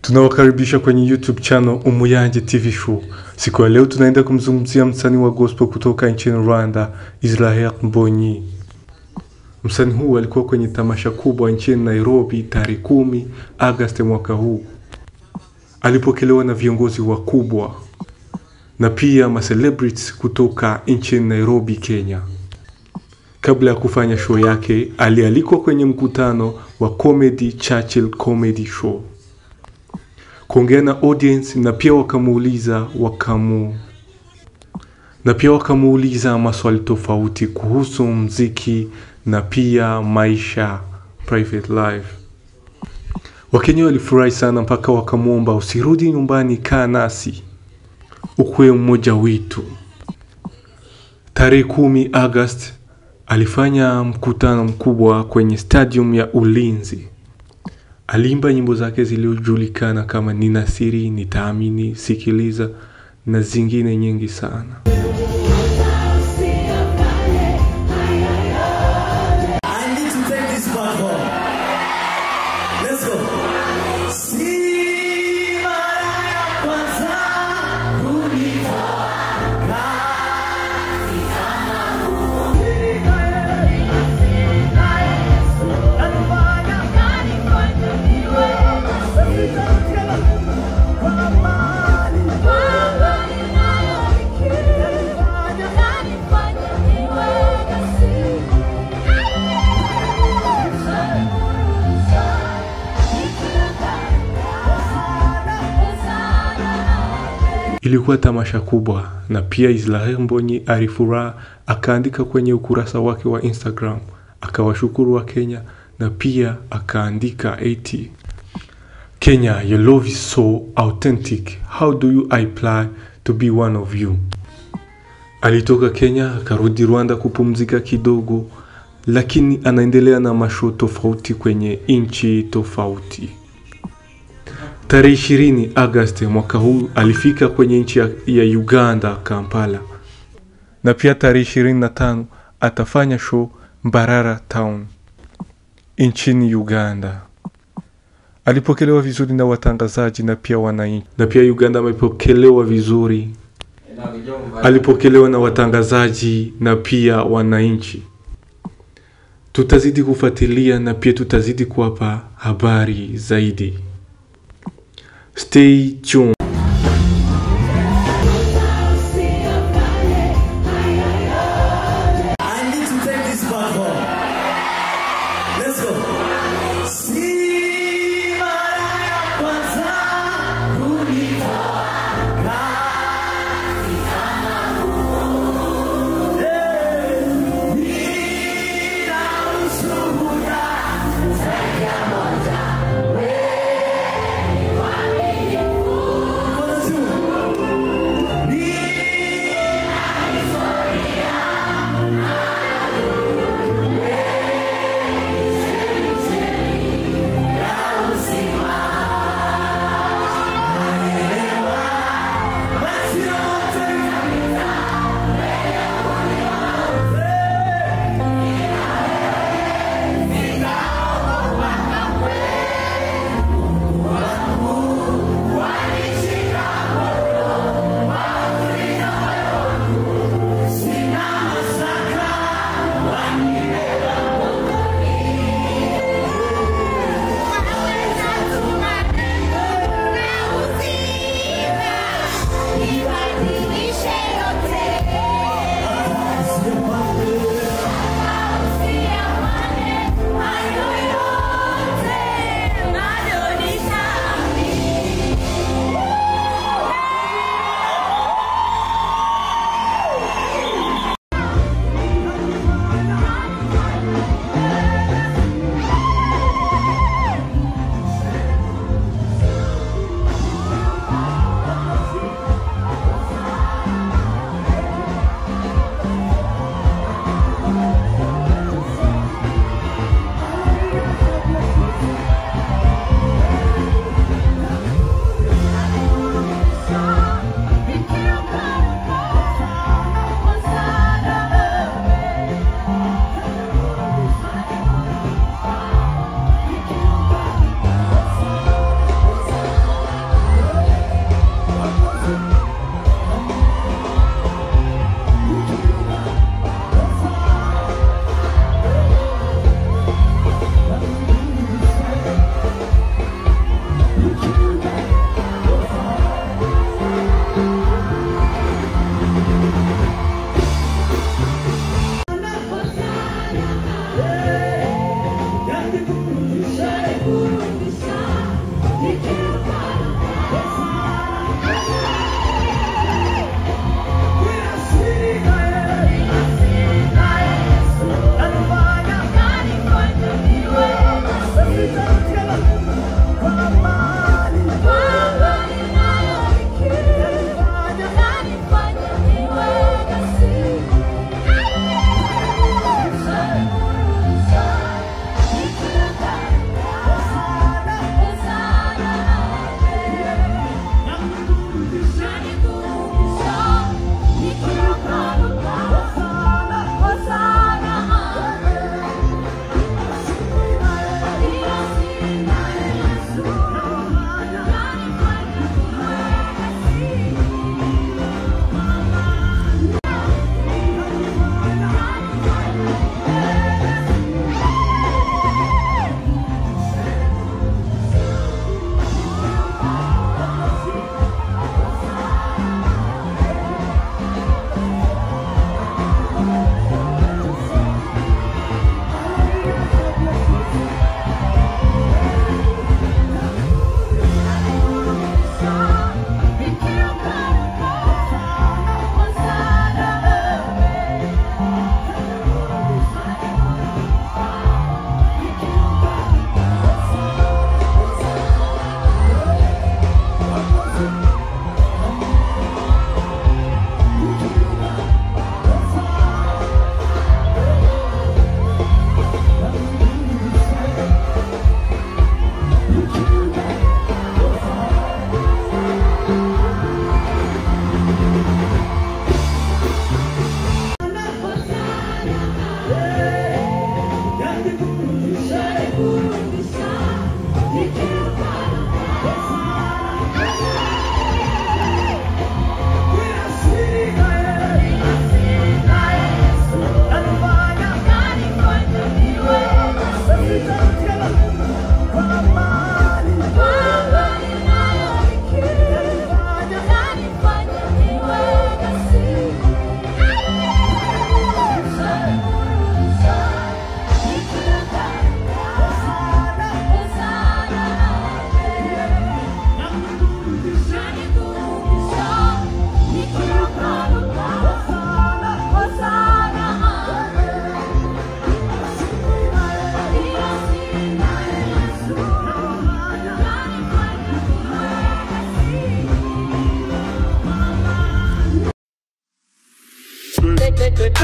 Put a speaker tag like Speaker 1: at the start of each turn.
Speaker 1: Tunawakaribisha kwenye YouTube channel Umuyanje TV Show. Siku ya leo tunaenda kumzungumzia msanii wa gospel kutoka nchini Rwanda, Israel Mbonyi. Msanii huu alikuwa kwenye tamasha kubwa nchini Nairobi tarehe kumi Agosti mwaka huu. Alipokelewa na viongozi wakubwa na pia ma celebrities kutoka nchini Nairobi, Kenya. Kabla ya kufanya show yake, alialikwa kwenye mkutano wa Comedy Churchill Comedy Show kuongea na audience na pia wakamuuliza wakamu na pia wakamuuliza maswali tofauti kuhusu mziki na pia maisha private life. Wakenya walifurahi sana mpaka wakamwomba usirudi nyumbani, kaa nasi ukuwe mmoja wetu. Tarehe kumi Agosti alifanya mkutano mkubwa kwenye stadium ya Ulinzi. Aliimba nyimbo zake zilizojulikana kama Nina Siri, Nitaamini, Sikiliza na zingine nyingi sana. Ilikuwa tamasha kubwa na pia Israel Mbonyi alifuraha, akaandika kwenye ukurasa wake wa Instagram akawashukuru wa Kenya na pia akaandika eti Kenya, your love is so authentic. How do you apply to be one of you? Alitoka Kenya akarudi Rwanda kupumzika kidogo, lakini anaendelea na masho tofauti kwenye nchi tofauti. Tarehe ishirini Agosti mwaka huu alifika kwenye nchi ya, Uganda, Kampala, na pia tarehe ishirini na tano atafanya show Mbarara Town nchini Uganda. Alipokelewa vizuri na watangazaji na pia wananchi, na pia Uganda amepokelewa vizuri, alipokelewa na watangazaji na pia wananchi. Tutazidi kufuatilia na pia tutazidi kuwapa habari zaidi. Stay tuned.